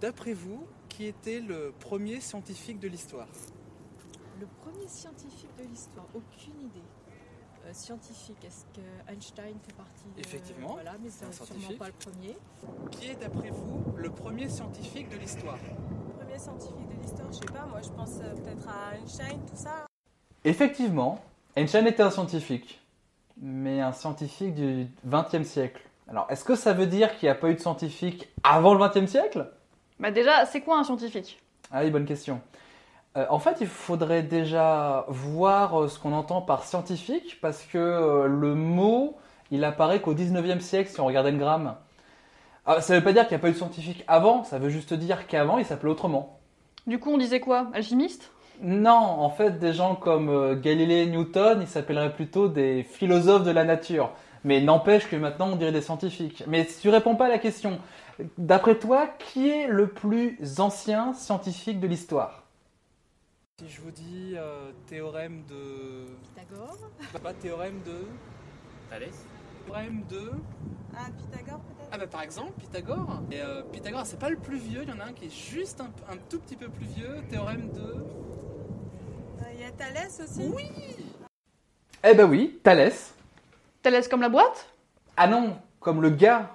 d'après vous, qui était le premier scientifique de l'histoire Le premier scientifique de l'histoire, aucune idée. Euh, scientifique, est-ce que Einstein fait partie de... Effectivement, Voilà, mais c'est sûrement scientifique. pas le premier. Qui est d'après vous le premier scientifique de l'histoire Premier scientifique de l'histoire, je sais pas, moi je pense euh, peut-être à Einstein, tout ça. Effectivement, Einstein était un scientifique, mais un scientifique du XXe siècle. Alors, est-ce que ça veut dire qu'il n'y a pas eu de scientifique avant le XXe siècle? Bah déjà, c'est quoi un scientifique? Ah oui, bonne question. Euh, en fait, il faudrait déjà voir euh, ce qu'on entend par scientifique, parce que euh, le mot, il apparaît qu'au 19e siècle, si on regarde Engram. Ah, ça veut pas dire qu'il n'y a pas eu de scientifique avant, ça veut juste dire qu'avant, il s'appelait autrement. Du coup, on disait quoi? Alchimiste? Non, en fait, des gens comme euh, Galilée et Newton, ils s'appelleraient plutôt des philosophes de la nature. Mais n'empêche que maintenant, on dirait des scientifiques. Mais si tu réponds pas à la question, d'après toi, qui est le plus ancien scientifique de l'histoire? Si je vous dis euh, théorème de... Pythagore Pas théorème de... Thalès Théorème de... Ah, Pythagore peut-être? Ah bah par exemple, Pythagore. Et euh, Pythagore, c'est pas le plus vieux, il y en a un qui est juste un, un tout petit peu plus vieux. Théorème de... Euh, Il y a Thalès aussi? Oui Eh ben oui, Thalès. Thalès comme la boîte? Ah non, comme le gars.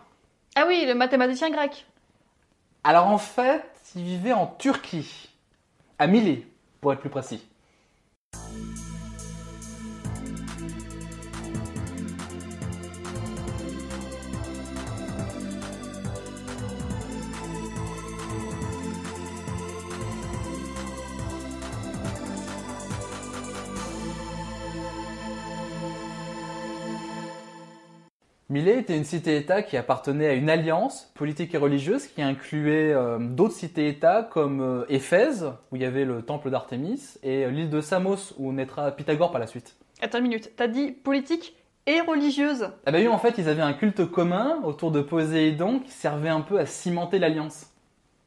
Ah oui, le mathématicien grec. Alors en fait, il vivait en Turquie, à Milet, pour être plus précis. Milet était une cité-État qui appartenait à une alliance politique et religieuse qui incluait euh, d'autres cités-États comme euh, Éphèse, où il y avait le temple d'Artémis, et euh, l'île de Samos, où naîtra Pythagore par la suite. Attends une minute, t'as dit politique et religieuse Ah bah oui, en fait, ils avaient un culte commun autour de Poséidon qui servait un peu à cimenter l'alliance.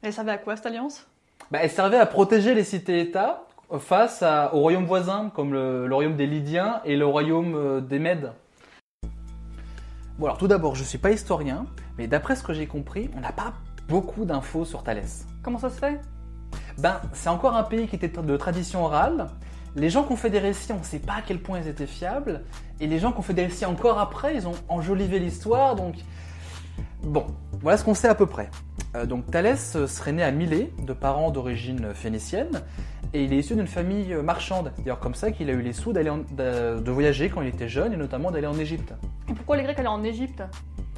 Elle servait à quoi cette alliance? Bah, elle servait à protéger les cités-États face à- aux royaumes voisins, comme le, le royaume des Lydiens et le royaume des Mèdes. Bon alors tout d'abord, je suis pas historien, mais d'après ce que j'ai compris, on n'a pas beaucoup d'infos sur Thalès. Comment ça se fait? Ben, c'est encore un pays qui était de tradition orale. Les gens qui ont fait des récits, on ne sait pas à quel point ils étaient fiables. Et les gens qui ont fait des récits encore après, ils ont enjolivé l'histoire. Donc, bon, voilà ce qu'on sait à peu près. Euh, donc, Thalès euh, serait né à Milet, de parents d'origine phénicienne. Et il est issu d'une famille euh, marchande. C'est d'ailleurs comme ça qu'il a eu les sous d'aller en- de voyager quand il était jeune, et notamment d'aller en Égypte. Pourquoi les Grecs allaient en Égypte?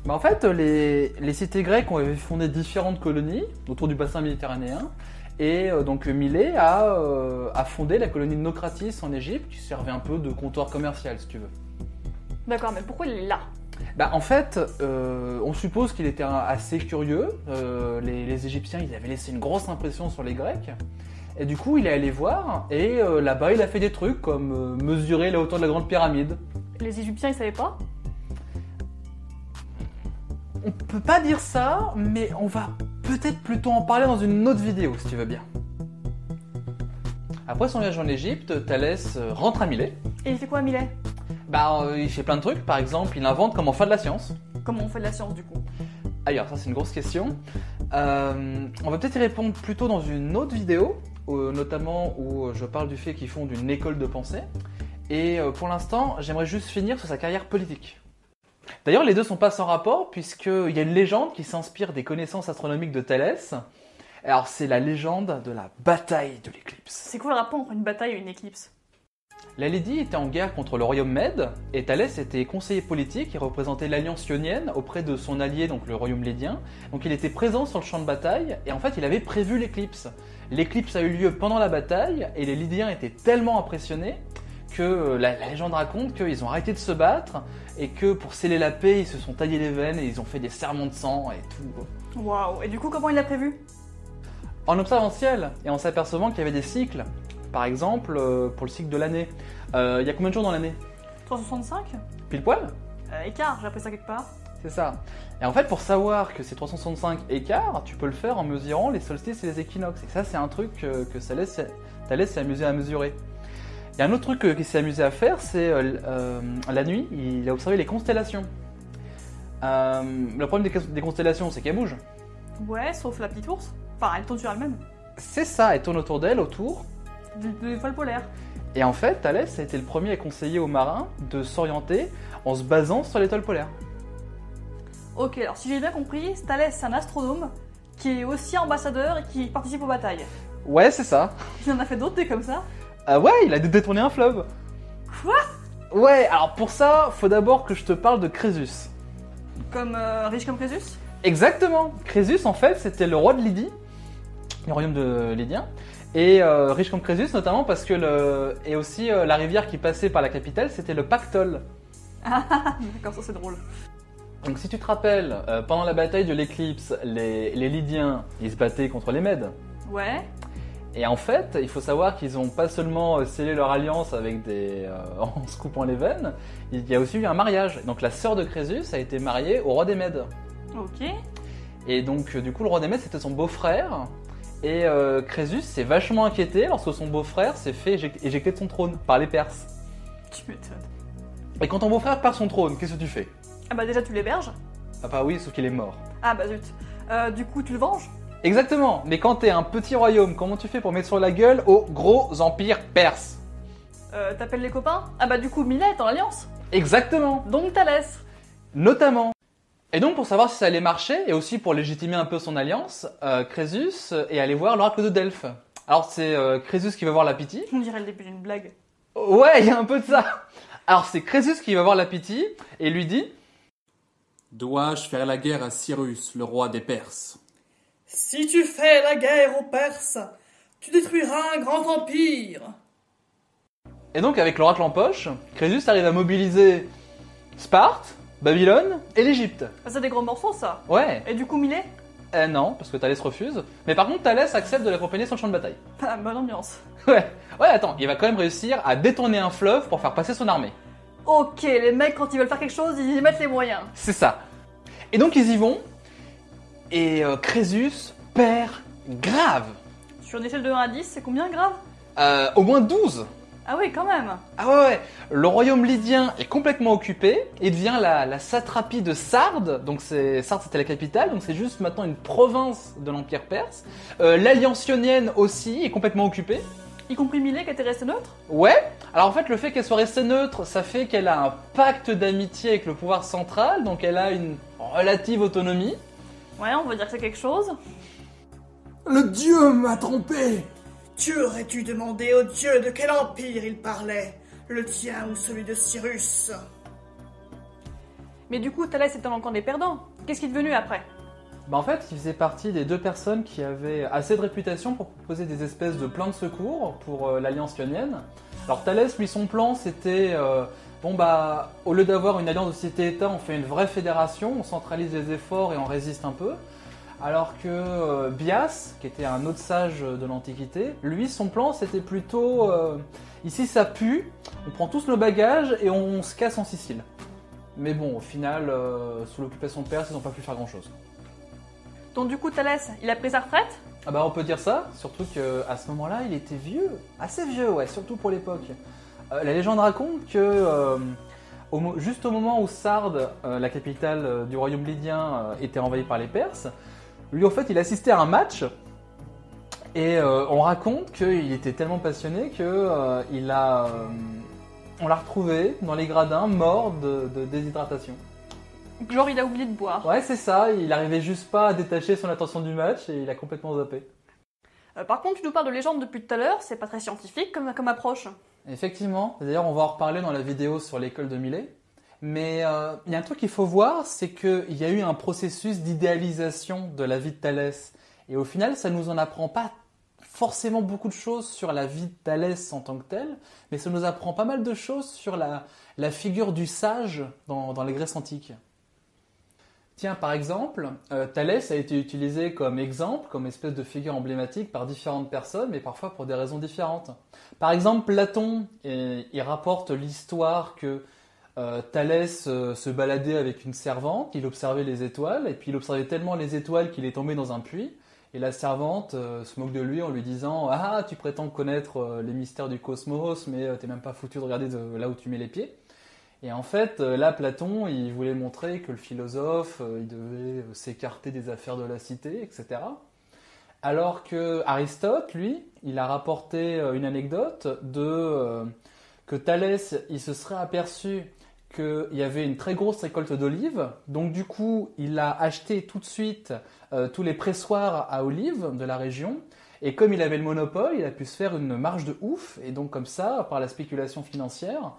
Bah, en fait, les, les cités grecques ont fondé différentes colonies autour du bassin méditerranéen. Et euh, donc Milet a, euh, a fondé la colonie de Nocratis en Égypte, qui servait un peu de comptoir commercial, si tu veux. D'accord, mais pourquoi il est là? Bah, en fait, euh, on suppose qu'il était assez curieux. Les, les Égyptiens, ils avaient laissé une grosse impression sur les Grecs. Et du coup, il est allé voir, et là-bas, il a fait des trucs comme mesurer la hauteur de la grande pyramide. Les Égyptiens, ils savaient pas? On peut pas dire ça, mais on va peut-être plutôt en parler dans une autre vidéo, si tu veux bien. Après son voyage en Égypte, Thalès euh, rentre à Milet. Et il fait quoi à Milet? Bah, euh, il fait plein de trucs. Par exemple, il invente comment faire de la science. Comment on fait de la science du coup? Ailleurs, ça c'est une grosse question. Euh, on va peut-être y répondre plutôt dans une autre vidéo, notamment où je parle du fait qu'ils font d'une école de pensée. Et pour l'instant, j'aimerais juste finir sur sa carrière politique. D'ailleurs, les deux sont pas sans rapport, puisqu'il y a une légende qui s'inspire des connaissances astronomiques de Thalès. Alors, c'est la légende de la bataille de l'éclipse. C'est quoi le rapport entre une bataille et une éclipse? La Lydie était en guerre contre le royaume Mède, et Thalès était conseiller politique et représentait l'alliance ionienne auprès de son allié, donc le royaume lédien. Donc il était présent sur le champ de bataille, et en fait il avait prévu l'éclipse. L'éclipse a eu lieu pendant la bataille, et les Lydiens étaient tellement impressionnés que euh, la, la légende raconte qu'ils ont arrêté de se battre, et que pour sceller la paix, ils se sont taillés les veines, et ils ont fait des serments de sang et tout. Waouh Et du coup, comment il l'a prévu? En observant le ciel, et en s'apercevant qu'il y avait des cycles, par exemple euh, pour le cycle de l'année, euh, il y a combien de jours dans l'année? 365 Pile poil? Euh, Écart, j'ai appris ça quelque part. C'est ça. Et en fait, pour savoir que c'est 365 écarts, tu peux le faire en mesurant les solstices et les équinoxes. Et ça, c'est un truc que ça laisse, Thalès s'est amusé à mesurer. Il y a un autre truc euh, qu'il s'est amusé à faire, c'est euh, euh, la nuit, il a observé les constellations. Euh, le problème des, des constellations, c'est qu'elles bougent. Ouais, sauf la petite ours. Enfin, elle tourne sur elle-même. C'est ça, elle tourne autour d'elle, autour. De, de l'étoile polaire. Et en fait, Thalès a été le premier à conseiller aux marins de s'orienter en se basant sur l'étoile polaire. Ok, alors si j'ai bien compris, Thalès c'est un astronome qui est aussi ambassadeur et qui participe aux batailles. Ouais, c'est ça. Il en a fait d'autres des comme ça. Ah ouais, il a détourné un fleuve. Quoi? Ouais, alors pour ça, faut d'abord que je te parle de Crésus. Comme euh, riche comme Crésus? Exactement. Crésus, en fait, c'était le roi de Lydie, le royaume de Lydien. Et euh, riche comme Crésus, notamment parce que le. Et aussi euh, la rivière qui passait par la capitale, c'était le Pactole. D'accord, ça c'est drôle. Donc si tu te rappelles, pendant la bataille de l'éclipse, les, les Lydiens, ils se battaient contre les Mèdes. Ouais. Et en fait, il faut savoir qu'ils ont pas seulement euh, scellé leur alliance avec des, euh, en se coupant les veines, il y a aussi eu un mariage. Donc la sœur de Crésus a été mariée au roi des Mèdes. Ok. Et donc euh, du coup, le roi des Mèdes c'était son beau-frère. Et euh, Crésus s'est vachement inquiété lorsque son beau-frère s'est fait éject- éjecter de son trône par les Perses. Tu m'étonnes. Et quand ton beau-frère perd son trône, qu'est-ce que tu fais? Ah bah déjà tu l'héberges Ah bah oui, sauf qu'il est mort. Ah bah zut. Euh, du coup tu le venges? Exactement, mais quand t'es un petit royaume, comment tu fais pour mettre sur la gueule au gros empire perse euh, T'appelles les copains? Ah bah du coup Milet est en alliance. Exactement, Donc Thalès. notamment. Et donc pour savoir si ça allait marcher, et aussi pour légitimer un peu son alliance, euh, Crésus est allé voir l'oracle de Delphes. Alors c'est euh, Crésus qui va voir la Pythie. On dirait le début d'une blague. Ouais, il y a un peu de ça. Alors c'est Crésus qui va voir la Pythie et lui dit Dois-je faire la guerre à Cyrus, le roi des Perses? Si tu fais la guerre aux Perses, tu détruiras un grand empire. Et donc avec l'oracle en poche, Crésus arrive à mobiliser Sparte, Babylone et l'Égypte. Ah, c'est des gros morceaux ça. Ouais, Et du coup Milet? Euh, non, parce que Thalès refuse. Mais par contre, Thalès accepte de l'accompagner sur le champ de bataille. Ah, bonne ambiance. Ouais, ouais, attends, il va quand même réussir à détourner un fleuve pour faire passer son armée. Ok, les mecs quand ils veulent faire quelque chose, ils y mettent les moyens. C'est ça. Et donc ils y vont, et euh, Crésus perd grave. Sur une échelle de 1 à 10, c'est combien grave? Euh, au moins 12. Ah oui, quand même. Ah ouais, ouais, le royaume lydien est complètement occupé et devient la, la satrapie de Sardes. Donc c'est Sardes c'était la capitale, donc c'est juste maintenant une province de l'empire perse. Euh, L'alliance ionienne aussi est complètement occupée. Y compris Milet qui était resté neutre? Ouais. Alors en fait, le fait qu'elle soit restée neutre, ça fait qu'elle a un pacte d'amitié avec le pouvoir central, donc elle a une relative autonomie. Ouais, on va dire que c'est quelque chose. Le dieu m'a trompé Tu aurais dû demander au dieu de quel empire il parlait, le tien ou celui de Cyrus? Mais du coup, Thalès était camp des perdants. Qu'est-ce qui est devenu après? Bah en fait, il faisait partie des deux personnes qui avaient assez de réputation pour proposer des espèces de plans de secours pour euh, l'alliance ionienne. Alors Thalès, lui, son plan, c'était euh, bon bah au lieu d'avoir une alliance de société-État, on fait une vraie fédération, on centralise les efforts et on résiste un peu. Alors que euh, Bias, qui était un autre sage de l'Antiquité, lui, son plan, c'était plutôt euh, ici ça pue, on prend tous nos bagages et on se casse en Sicile. Mais bon, au final, euh, sous l'occupation perse, ils n'ont pas pu faire grand-chose. Donc du coup, Thalès, il a pris sa retraite? Ah bah on peut dire ça, surtout qu'à ce moment-là, il était vieux, assez vieux, ouais, surtout pour l'époque. Euh, la légende raconte que euh, au juste au moment où Sardes, euh, la capitale du royaume lydien, était envahie par les Perses, lui en fait il assistait à un match et euh, on raconte qu'il était tellement passionné que euh, il a, euh, on l'a retrouvé dans les gradins mort de- de déshydratation. Genre, il a oublié de boire. Ouais, c'est ça, il arrivait juste pas à détacher son attention du match et il a complètement zappé. Par contre, tu nous parles de légende depuis tout à l'heure, c'est pas très scientifique comme, comme approche. Effectivement, d'ailleurs on va en reparler dans la vidéo sur l'école de Millet. Mais euh, il y a un truc qu'il faut voir, c'est qu'il y a eu un processus d'idéalisation de la vie de Thalès. Et au final, ça nous en apprend pas forcément beaucoup de choses sur la vie de Thalès en tant que tel, mais ça nous apprend pas mal de choses sur la, la figure du sage dans, dans les Grèces antiques. Tiens, par exemple, euh, Thalès a été utilisé comme exemple, comme espèce de figure emblématique par différentes personnes, mais parfois pour des raisons différentes. Par exemple, Platon, il rapporte l'histoire que euh, Thalès euh, se baladait avec une servante, il observait les étoiles, et puis il observait tellement les étoiles qu'il est tombé dans un puits, et la servante se moque de lui en lui disant « Ah, tu prétends connaître les mystères du cosmos, mais t'es même pas foutu de regarder de là où tu mets les pieds. » Et en fait, euh, là, Platon, il voulait montrer que le philosophe, euh, il devait euh, s'écarter des affaires de la cité, etc. Alors que Aristote, lui, il a rapporté une anecdote de que Thalès, il se serait aperçu qu'il y avait une très grosse récolte d'olives. Donc du coup, il a acheté tout de suite tous les pressoirs à olives de la région. Et comme il avait le monopole, il a pu se faire une marge de ouf. Et donc comme ça, par la spéculation financière,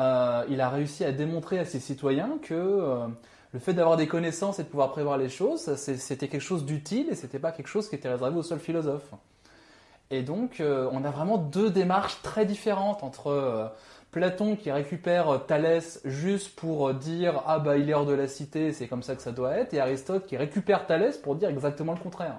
euh, il a réussi à démontrer à ses citoyens que euh, le fait d'avoir des connaissances et de pouvoir prévoir les choses, c'était quelque chose d'utile et c'était pas quelque chose qui était réservé aux seuls philosophes. Et donc, euh, on a vraiment deux démarches très différentes entre Platon qui récupère Thalès juste pour dire ah bah il est hors de la cité, c'est comme ça que ça doit être, et Aristote qui récupère Thalès pour dire exactement le contraire.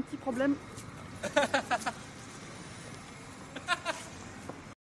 Petit problème.